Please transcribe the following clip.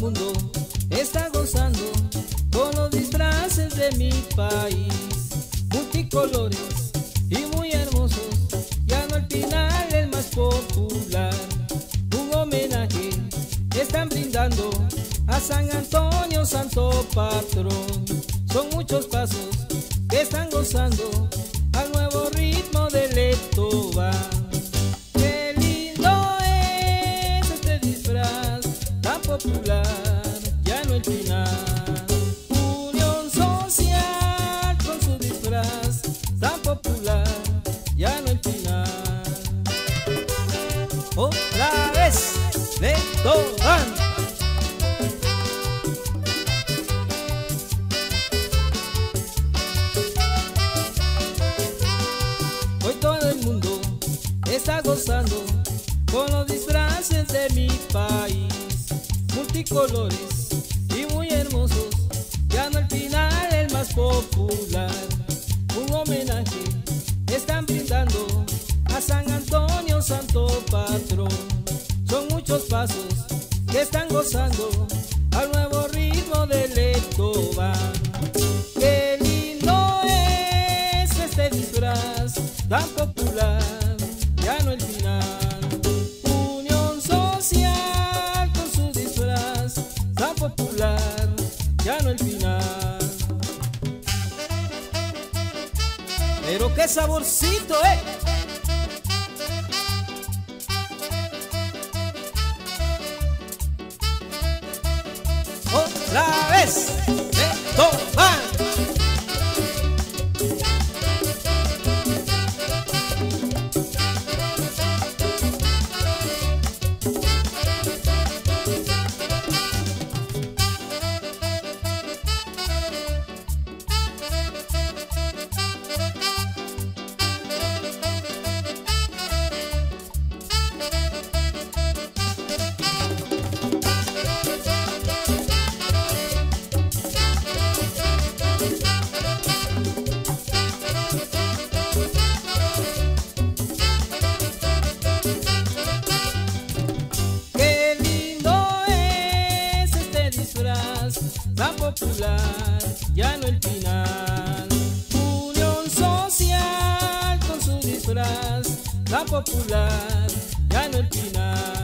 mundo está gozando con los disfraces de mi país, multicolores y muy hermosos, ya no el final el más popular, un homenaje están brindando a San Antonio, santo patrón, son muchos pasos que están gozando Otra vez, Etoba. Hoy todo el mundo está gozando con los disfraces de mi país, multicolores y muy hermosos, ya no el final el más popular, muchos pasos que están gozando al nuevo ritmo del Etoban. Qué lindo es este disfraz tan popular, ya no el final. Unión social con su disfraz tan popular, ya no el final. Pero qué saborcito, eh. Vez, toma. Qué disfraz tan popular, ya no el final. Unión social con su disfraz tan popular, ya no el final.